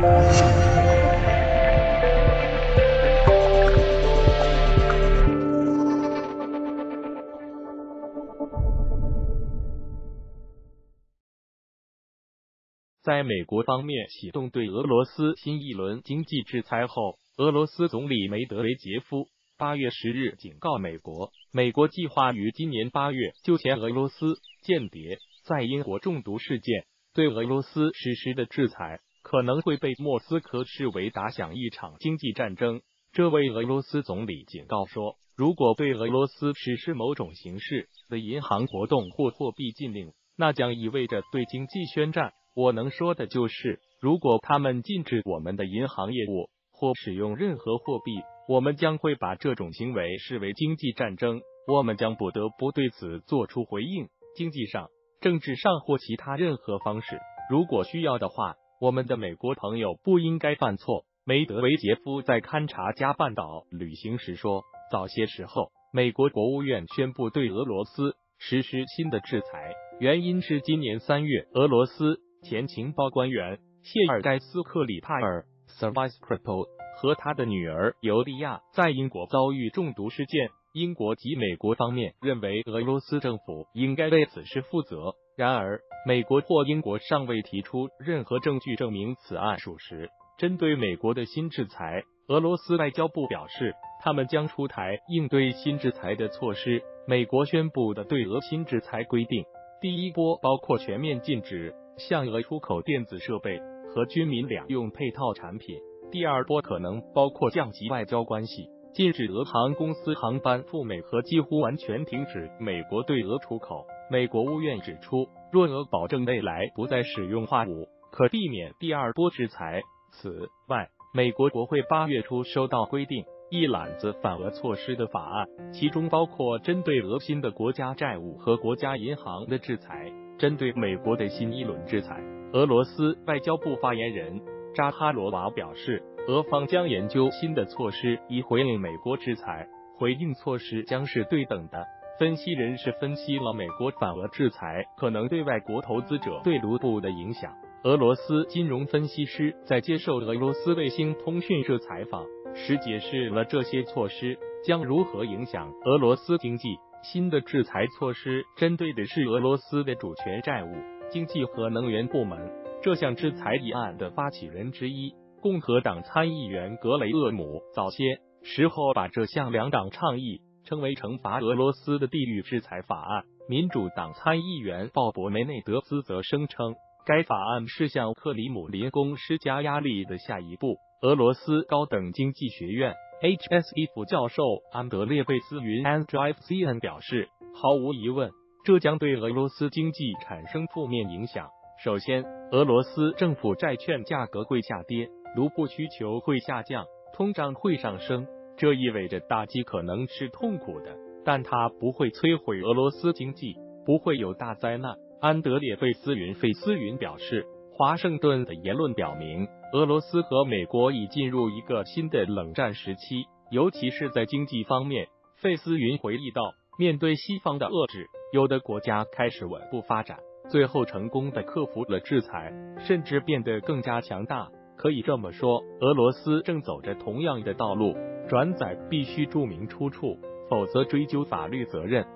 在美国方面启动对俄罗斯新一轮经济制裁后，俄罗斯总理梅德韦杰夫八月十日警告美国，美国计划于今年八月就前俄罗斯间谍在英国中毒事件对俄罗斯实施的制裁，可能会被莫斯科视为打响一场经济战争。这位俄罗斯总理警告说，如果对俄罗斯实施某种形式的银行活动或货币禁令，那将意味着对经济宣战。我能说的就是，如果他们禁止我们的银行业务或使用任何货币，我们将会把这种行为视为经济战争，我们将不得不对此做出回应。经济上、政治上或其他任何方式，如果需要的话，我们的美国朋友不应该犯错。梅德韦杰夫在勘察加半岛旅行时说，早些时候，美国国务院宣布对俄罗斯实施新的制裁，原因是今年三月，俄罗斯。前情报官员谢尔盖斯克里帕尔 （Service Crypto） 和他的女儿尤利娅在英国遭遇中毒事件，英国及美国方面认为俄罗斯政府应该为此事负责。然而，美国或英国尚未提出任何证据证明此案属实。针对美国的新制裁，俄罗斯外交部表示，他们将出台应对新制裁的措施。美国宣布的对俄新制裁规定，第一波包括全面禁止。向俄出口电子设备和军民两用配套产品。第二波可能包括降级外交关系，禁止俄航公司航班赴美和几乎完全停止美国对俄出口。美国务院指出，若俄保证未来不再使用化武，可避免第二波制裁。此外，美国国会八月初收到规定一揽子反俄措施的法案，其中包括针对俄新的国家债务和国家银行的制裁。针对美国的新一轮制裁，俄罗斯外交部发言人扎哈罗娃表示，俄方将研究新的措施以回应美国制裁，回应措施将是对等的。分析人士分析了美国反俄制裁可能对外国投资者对卢布的影响。俄罗斯金融分析师在接受俄罗斯卫星通讯社采访时解释了这些措施将如何影响俄罗斯经济。新的制裁措施针对的是俄罗斯的主权债务、经济和能源部门。这项制裁议案的发起人之一，共和党参议员格雷厄姆早些时候把这项两党倡议称为惩罚俄罗斯的地域制裁法案。民主党参议员鲍勃梅内德斯则声称，该法案是向克里姆林宫施加压力的下一步。俄罗斯高等经济学院。HSE 副教授安德烈贝斯云 （Andrivcn） 表示，毫无疑问，这将对俄罗斯经济产生负面影响。首先，俄罗斯政府债券价格会下跌，卢布需求会下降，通胀会上升。这意味着打击可能是痛苦的，但它不会摧毁俄罗斯经济，不会有大灾难。安德烈费斯云费斯云表示。华盛顿的言论表明，俄罗斯和美国已进入一个新的冷战时期，尤其是在经济方面。费斯云回忆道：“面对西方的遏制，有的国家开始稳步发展，最后成功的克服了制裁，甚至变得更加强大。可以这么说，俄罗斯正走着同样的道路。转载必须注明出处，否则追究法律责任。”